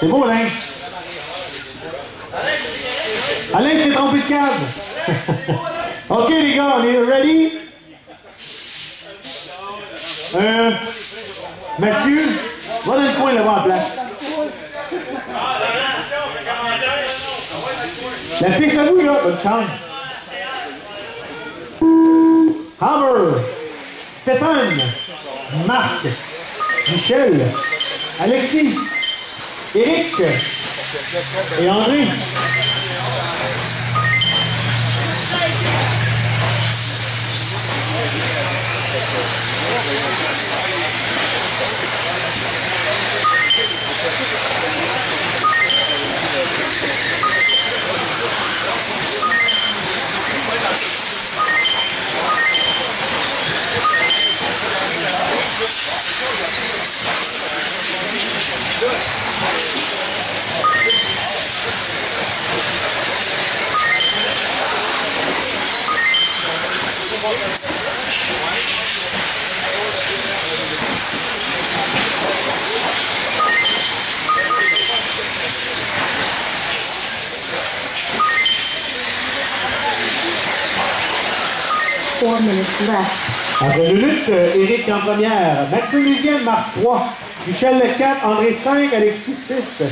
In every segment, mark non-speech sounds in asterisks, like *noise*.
C'est beau, Alain. Alain s'est trompé de. *laughs* OK, les gars, on est ready? Euh, Mathieu, va dans le coin là-bas en place. La piste à vous, là, bonne chance. Hammer, Stéphane, Marc, Michel, Alexis, Eric et André. Four minutes left. Après le lutte, Éric en première, Maxime deuxième, Marc 3, Michel le 4, André 5, Alexis 6,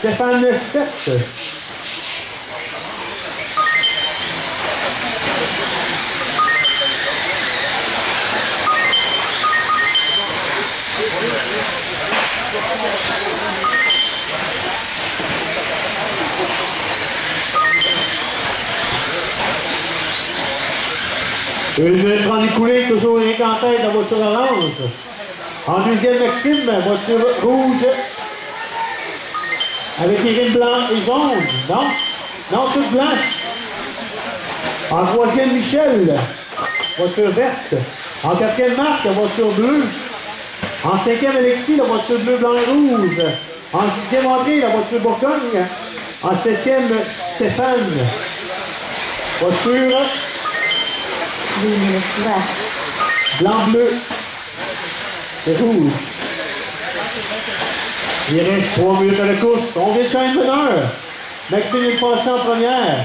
Stéphane 7. Une minute en écoulé, toujours rien qu'en tête, la voiture orange. En deuxième, Maxime, voiture rouge. Avec les lignes blancs et jaunes. Non? Non, tout blanc. En troisième, Michel. Voiture verte. En quatrième, Marc, voiture bleue. En cinquième, Alexis, la voiture bleu, blanc et rouge. En sixième, André, la voiture Bourgogne. En septième, Stéphane. Voiture Blanc, bleu et rouge. Il reste trois minutes à la course. On vient de meneur. Maxime est passé en première.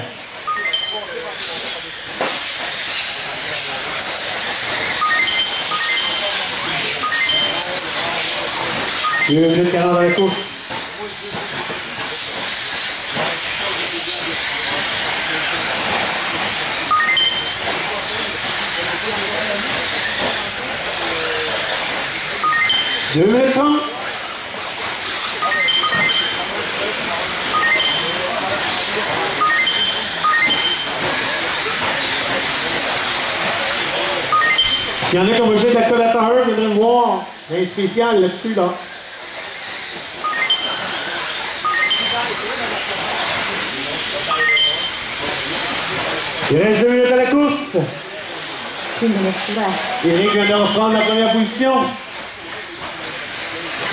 Deux minutes 40 à la course. S'il y en a qui ont de la viendrez me voir. Il y a un spécial là-dessus, là. Il reste deux minutes à la course. Vient de reprendre la première position.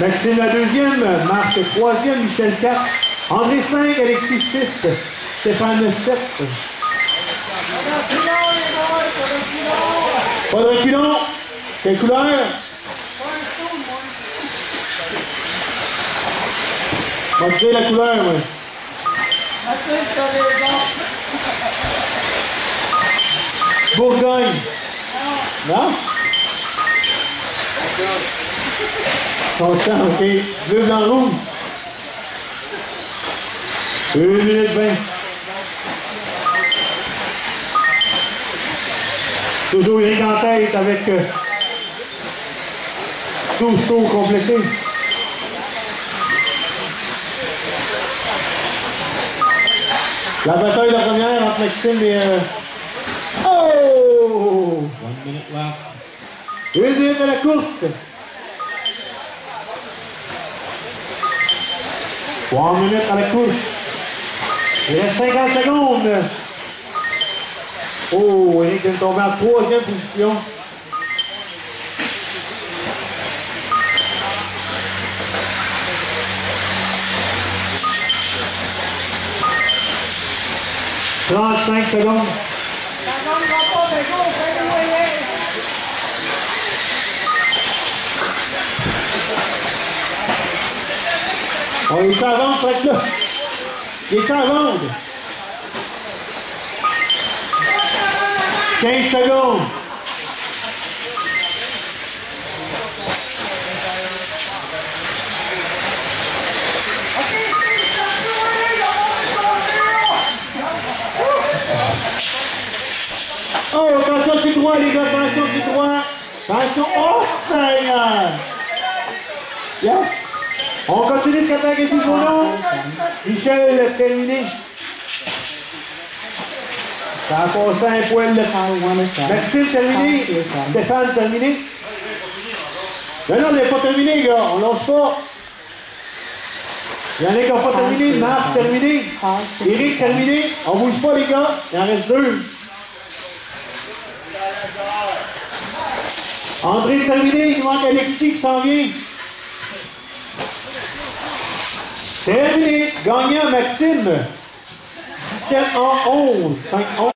Maxime la deuxième, Marc troisième, Michel 4, André 5, Alexis 6, Stéphane 7. Pas de reculons. Quelle couleur? On va la couleur. Bourgogne. Non? Son sang, OK. Bleu, blanc, rouge. Une minute vingt. Toujours Eric en tête avec euh, 12 tours complétés. La bataille la première entre Maxime et... euh, Oh! One minute left. À la course. Trois minutes à la course. Il reste 50 secondes. Oh, Eric vient de tomber en troisième position. Trente-cinq secondes. À vendre, fait là. Il vendre. 15 secondes. Oh, attention, c'est droit, les gars, attention, c'est droit. Attention, oh, Seigneur. Yes. On continue de faire du boulot. Michel, terminé. Ça a passé un poil de Maxime, terminé. Stéphane, terminé. Mais non, on n'est pas terminé, gars. On lance pas. Il y en a qui n'ont pas terminé. Marc, terminé. Eric, terminé. On bouge pas, les gars. Il en reste deux. André, terminé. Il manque Alexis qui s'en vient. Terminé. Gagnant, Maxime. 17 en 11. 5 11.